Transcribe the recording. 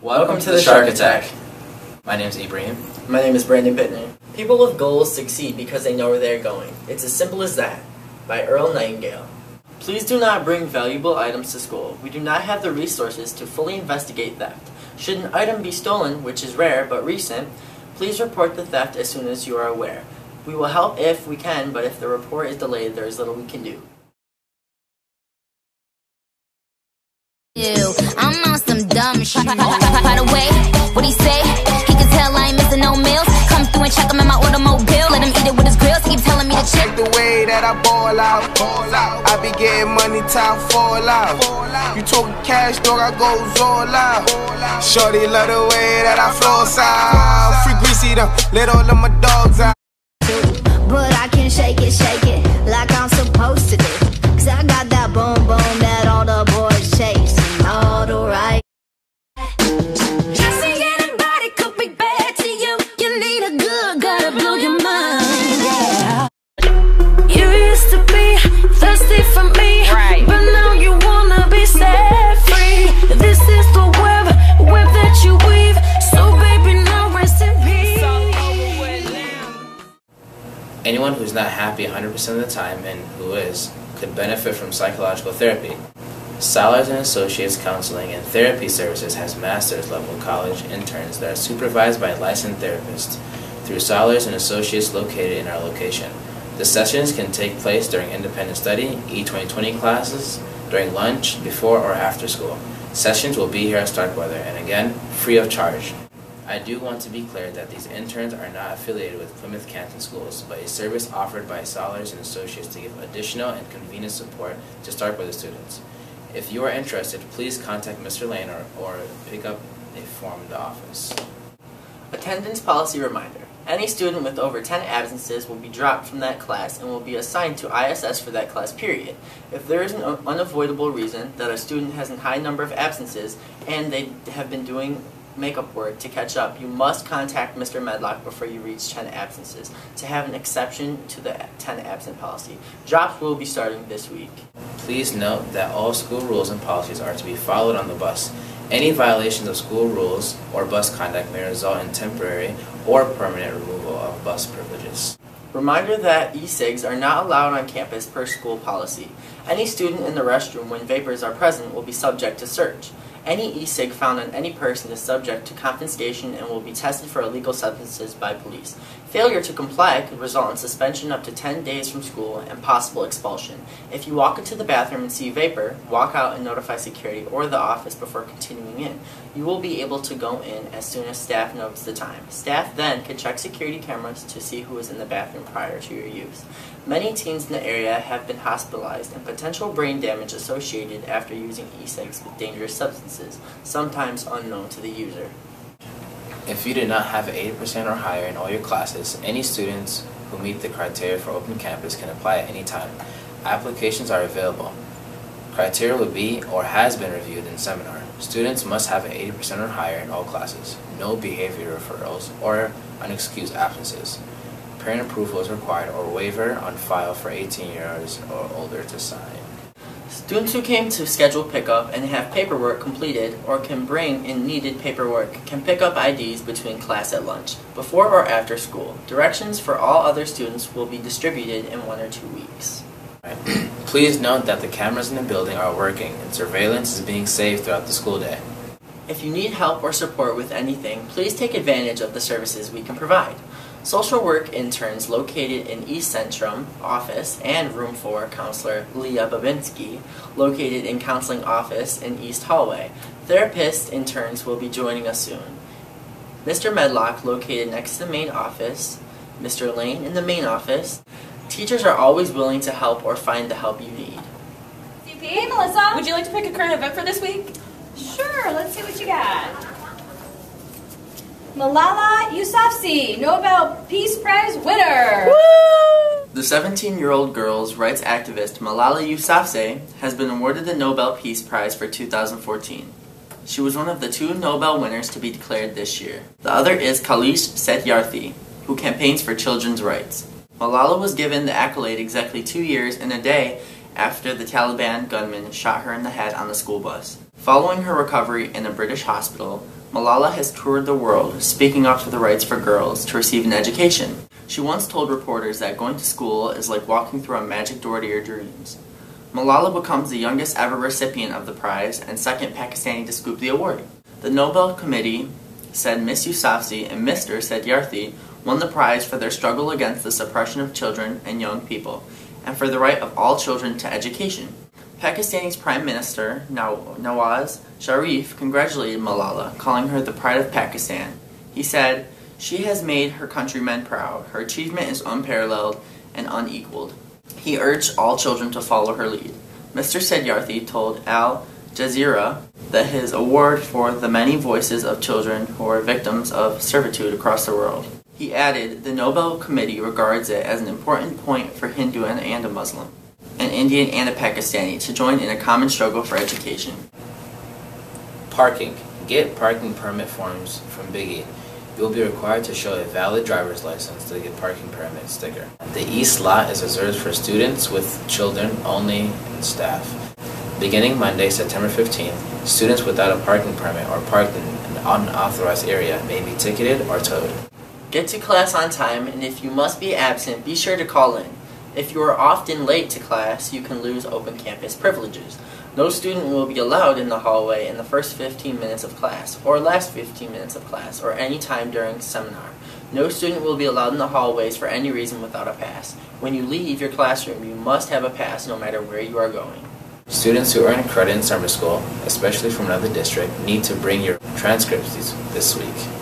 Welcome to the Shark Attack. My name is Ibrahim. My name is Brandon Bittner. People with goals succeed because they know where they're going. It's as simple as that. By Earl Nightingale. Please do not bring valuable items to school. We do not have the resources to fully investigate theft. Should an item be stolen, which is rare but recent, please report the theft as soon as you are aware. We will help if we can, but if the report is delayed, there is little we can do. you. I'm on some dumb shit. Come through and check him in my automobile. Let him eat it with his grills. He keep telling me to chill. The way that I ball out, I be getting money, time fall out. You talking cash, dog, I goes all out. Shorty love the way that I flow out. Free greasy them, let all of my dogs out. But I can shake it, shake it like I'm supposed to do. Who's not happy 100% of the time and who is could benefit from psychological therapy. Salars and Associates Counseling and Therapy Services has master's level college interns that are supervised by licensed therapists through Salars and Associates located in our location. The sessions can take place during independent study, E2020 classes, during lunch, before or after school. Sessions will be here at Starkweather and again, free of charge. I do want to be clear that these interns are not affiliated with Plymouth Canton Schools, but a service offered by Solars and Associates to give additional and convenient support to start with the students. If you are interested, please contact Mr. Lane or, or pick up a form in the office. Attendance policy reminder. Any student with over 10 absences will be dropped from that class and will be assigned to ISS for that class period. If there is an unavoidable reason that a student has a high number of absences and they have been doing makeup work to catch up, you must contact Mr. Medlock before you reach 10 absences to have an exception to the 10 absent policy. Drops will be starting this week. Please note that all school rules and policies are to be followed on the bus. Any violations of school rules or bus conduct may result in temporary or permanent removal of bus privileges. Reminder that e-cigs are not allowed on campus per school policy. Any student in the restroom when vapors are present will be subject to search. Any e-cig found on any person is subject to confiscation and will be tested for illegal substances by police. Failure to comply could result in suspension up to 10 days from school and possible expulsion. If you walk into the bathroom and see vapor, walk out and notify security or the office before continuing in. You will be able to go in as soon as staff notes the time. Staff then can check security cameras to see who was in the bathroom prior to your use. Many teens in the area have been hospitalized and potential brain damage associated after using e-cigs with dangerous substances, sometimes unknown to the user. If you did not have 80% or higher in all your classes, any students who meet the criteria for open campus can apply at any time. Applications are available. Criteria will be or has been reviewed in seminar. Students must have an 80% or higher in all classes. No behavior referrals or unexcused absences. Parent approval is required or waiver on file for 18 years or older to sign. Students who came to scheduled pickup and have paperwork completed or can bring in needed paperwork can pick up IDs between class at lunch, before or after school. Directions for all other students will be distributed in one or two weeks. Please note that the cameras in the building are working and surveillance is being saved throughout the school day. If you need help or support with anything, please take advantage of the services we can provide. Social work interns located in East Centrum office and room 4 counselor Leah Babinski located in counseling office in East Hallway. Therapist interns will be joining us soon. Mr. Medlock located next to the main office, Mr. Lane in the main office. Teachers are always willing to help or find the help you need. CP, hey Melissa, would you like to pick a current event for this week? Sure, let's see what you got. Malala Yousafzai, Nobel Peace Prize winner. The 17-year-old girls' rights activist Malala Yousafzai has been awarded the Nobel Peace Prize for 2014. She was one of the two Nobel winners to be declared this year. The other is Kailash Satyarthi, who campaigns for children's rights. Malala was given the accolade exactly two years and a day after the Taliban gunman shot her in the head on the school bus. Following her recovery in a British hospital, Malala has toured the world, speaking up for the rights for girls to receive an education. She once told reporters that going to school is like walking through a magic door to your dreams. Malala becomes the youngest ever recipient of the prize and second Pakistani to scoop the award. The Nobel Committee said Miss Yousafzai and Mr. Satyarthi won the prize for their struggle against the suppression of children and young people, and for the right of all children to education. Pakistani's Prime Minister Nawaz Sharif congratulated Malala, calling her the pride of Pakistan. He said, She has made her countrymen proud. Her achievement is unparalleled and unequaled. He urged all children to follow her lead. Mr. Satyarthi told Al Jazeera that his award for the many voices of children who are victims of servitude across the world. He added, the Nobel Committee regards it as an important point for Hindu and a Muslim, an Indian and a Pakistani to join in a common struggle for education. Parking. Get parking permit forms from Biggie. You will be required to show a valid driver's license to get parking permit sticker. The east lot is reserved for students with children only and staff. Beginning Monday, September 15th, students without a parking permit or parked in an unauthorized area may be ticketed or towed. Get to class on time, and if you must be absent, be sure to call in. If you are often late to class, you can lose open campus privileges. No student will be allowed in the hallway in the first 15 minutes of class, or last 15 minutes of class, or any time during seminar. No student will be allowed in the hallways for any reason without a pass. When you leave your classroom, you must have a pass no matter where you are going. Students who earn credit in summer school, especially from another district, need to bring your transcripts this week.